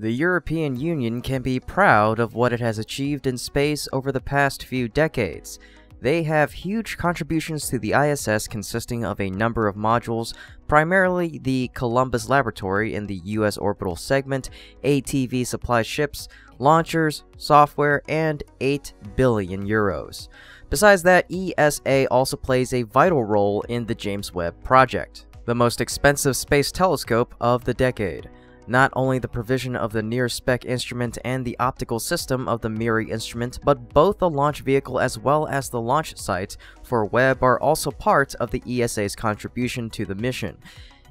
The European Union can be proud of what it has achieved in space over the past few decades. They have huge contributions to the ISS consisting of a number of modules, primarily the Columbus Laboratory in the US orbital segment, ATV supply ships, launchers, software, and 8 billion euros. Besides that, ESA also plays a vital role in the James Webb Project, the most expensive space telescope of the decade. Not only the provision of the NIRSpec instrument and the optical system of the MIRI instrument, but both the launch vehicle as well as the launch site for Webb are also part of the ESA's contribution to the mission.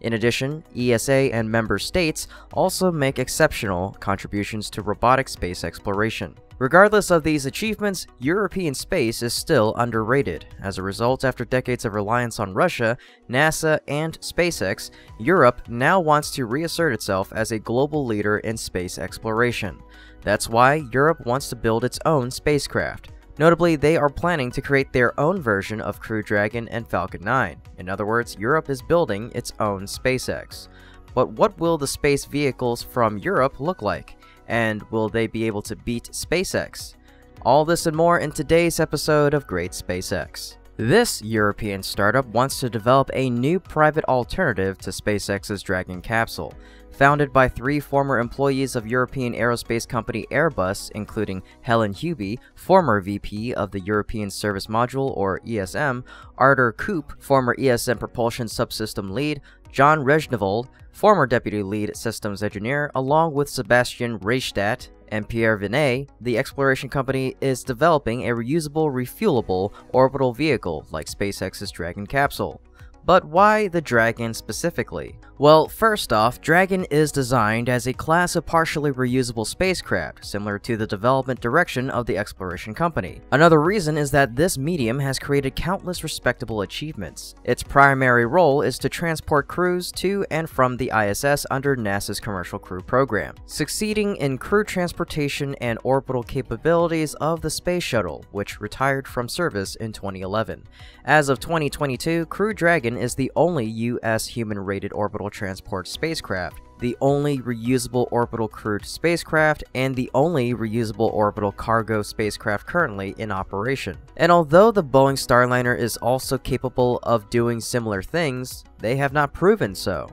In addition, ESA and member states also make exceptional contributions to robotic space exploration. Regardless of these achievements, European space is still underrated. As a result, after decades of reliance on Russia, NASA, and SpaceX, Europe now wants to reassert itself as a global leader in space exploration. That's why Europe wants to build its own spacecraft. Notably, they are planning to create their own version of Crew Dragon and Falcon 9. In other words, Europe is building its own SpaceX. But what will the space vehicles from Europe look like? And will they be able to beat SpaceX? All this and more in today's episode of Great SpaceX. This European startup wants to develop a new private alternative to SpaceX's Dragon capsule. Founded by three former employees of European aerospace company Airbus, including Helen Huby, former VP of the European Service Module or ESM, Artur Kupe, former ESM propulsion subsystem lead, John Reijneveld, former deputy lead systems engineer, along with Sebastian Reichstadt and Pierre Vinet, the exploration company is developing a reusable, refuelable orbital vehicle like SpaceX's Dragon capsule. But why the Dragon specifically? Well, first off, Dragon is designed as a class of partially reusable spacecraft, similar to the development direction of the exploration company. Another reason is that this medium has created countless respectable achievements. Its primary role is to transport crews to and from the ISS under NASA's Commercial Crew Program, succeeding in crew transportation and orbital capabilities of the Space Shuttle, which retired from service in 2011. As of 2022, Crew Dragon is the only U.S. human-rated orbital transport spacecraft, the only reusable orbital crewed spacecraft, and the only reusable orbital cargo spacecraft currently in operation. And although the Boeing Starliner is also capable of doing similar things, they have not proven so.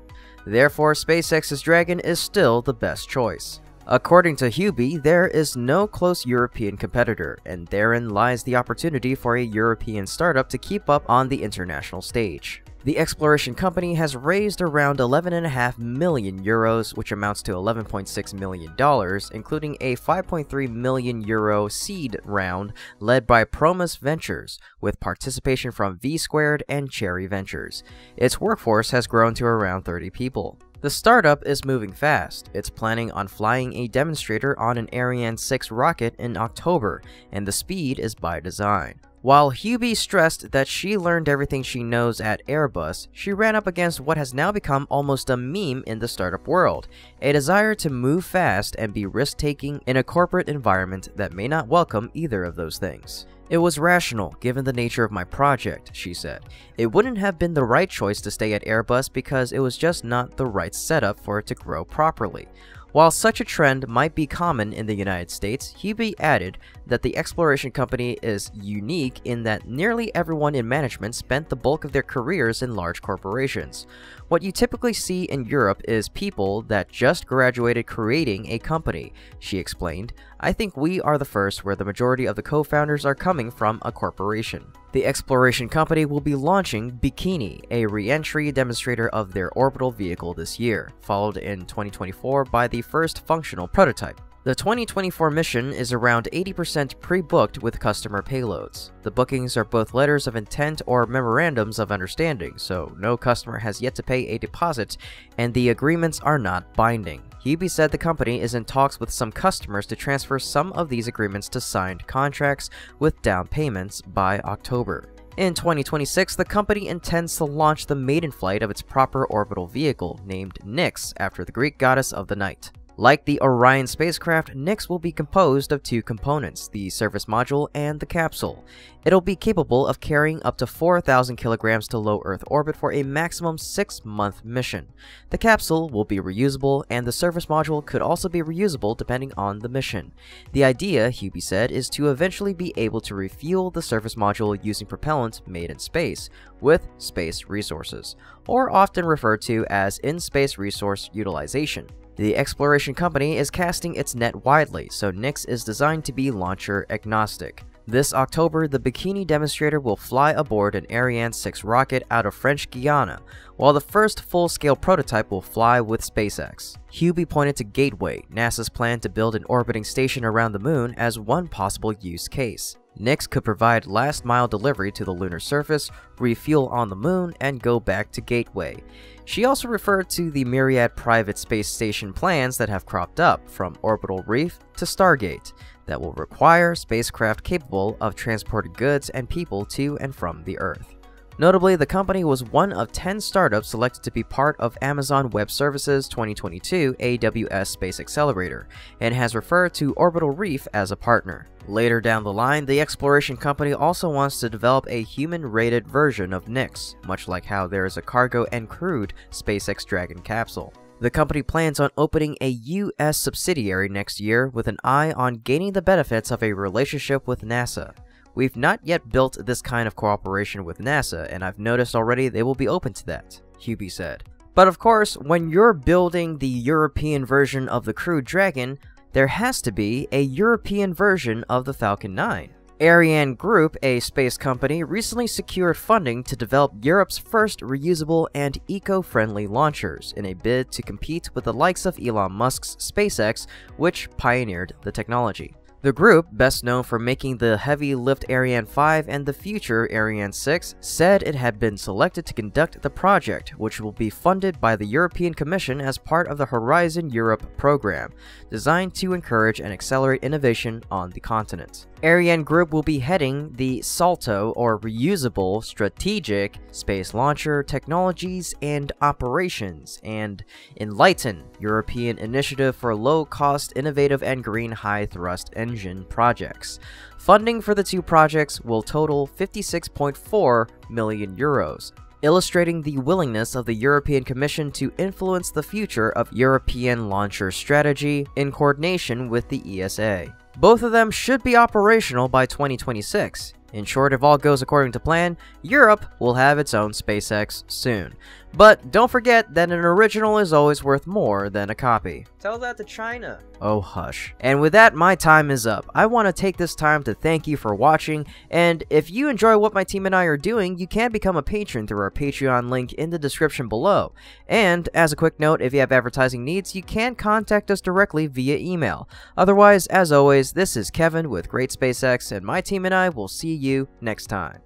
Therefore, SpaceX's Dragon is still the best choice. According to Huby, there is no close European competitor, and therein lies the opportunity for a European startup to keep up on the international stage. The exploration company has raised around 11.5 million euros, which amounts to 11.6 million dollars, including a 5.3 million euro seed round led by Promus Ventures, with participation from V Squared and Cherry Ventures. Its workforce has grown to around 30 people. The startup is moving fast. It's planning on flying a demonstrator on an Ariane 6 rocket in October, and the speed is by design. While Huby stressed that she learned everything she knows at Airbus, she ran up against what has now become almost a meme in the startup world a desire to move fast and be risk taking in a corporate environment that may not welcome either of those things. It was rational, given the nature of my project, she said. It wouldn't have been the right choice to stay at Airbus because it was just not the right setup for it to grow properly. While such a trend might be common in the United States, Huby added that the exploration company is unique in that nearly everyone in management spent the bulk of their careers in large corporations. What you typically see in Europe is people that just graduated creating a company, she explained. I think we are the first where the majority of the co-founders are coming from a corporation. The exploration company will be launching Bikini, a re-entry demonstrator of their orbital vehicle this year, followed in 2024 by the first functional prototype. The 2024 mission is around 80% pre-booked with customer payloads. The bookings are both letters of intent or memorandums of understanding, so no customer has yet to pay a deposit, and the agreements are not binding. Huby said the company is in talks with some customers to transfer some of these agreements to signed contracts with down payments by October. In 2026, the company intends to launch the maiden flight of its proper orbital vehicle, named Nyx after the Greek goddess of the night. Like the Orion spacecraft, Nyx will be composed of two components, the surface module and the capsule. It'll be capable of carrying up to 4,000 kilograms to low Earth orbit for a maximum 6-month mission. The capsule will be reusable, and the surface module could also be reusable depending on the mission. The idea, Huby said, is to eventually be able to refuel the surface module using propellant made in space, with space resources, or often referred to as in-space resource utilization. The exploration company is casting its net widely, so Nyx is designed to be launcher agnostic. This October, the Bikini demonstrator will fly aboard an Ariane 6 rocket out of French Guiana, while the first full-scale prototype will fly with SpaceX. Huby pointed to Gateway, NASA's plan to build an orbiting station around the moon, as one possible use case. Nyx could provide last-mile delivery to the lunar surface, refuel on the moon, and go back to Gateway. She also referred to the myriad private space station plans that have cropped up, from Orbital Reef to Stargate, that will require spacecraft capable of transporting goods and people to and from the Earth. Notably, the company was one of 10 startups selected to be part of Amazon Web Services 2022 AWS Space Accelerator, and has referred to Orbital Reef as a partner. Later down the line, the exploration company also wants to develop a human-rated version of Nyx, much like how there is a cargo and crewed SpaceX Dragon capsule. The company plans on opening a US subsidiary next year with an eye on gaining the benefits of a relationship with NASA. We've not yet built this kind of cooperation with NASA, and I've noticed already they will be open to that, Huby said. But of course, when you're building the European version of the Crew Dragon, there has to be a European version of the Falcon 9. Ariane Group, a space company, recently secured funding to develop Europe's first reusable and eco-friendly launchers in a bid to compete with the likes of Elon Musk's SpaceX, which pioneered the technology. The group, best known for making the heavy lift Ariane 5 and the future Ariane 6, said it had been selected to conduct the project, which will be funded by the European Commission as part of the Horizon Europe program, designed to encourage and accelerate innovation on the continent. Ariane Group will be heading the SALTO, or Reusable Strategic Space Launcher Technologies and Operations, and Enlighten, European Initiative for Low-Cost, Innovative and Green High-Thrust Engine Projects. Funding for the two projects will total 56.4 million euros, illustrating the willingness of the European Commission to influence the future of European launcher strategy in coordination with the ESA. Both of them should be operational by 2026. In short, if all goes according to plan, Europe will have its own SpaceX soon. But don't forget that an original is always worth more than a copy. Tell that to China. Oh, hush. And with that, my time is up. I want to take this time to thank you for watching, and if you enjoy what my team and I are doing, you can become a patron through our Patreon link in the description below. And, as a quick note, if you have advertising needs, you can contact us directly via email. Otherwise, as always, this is Kevin with Great SpaceX, and my team and I will see you next time.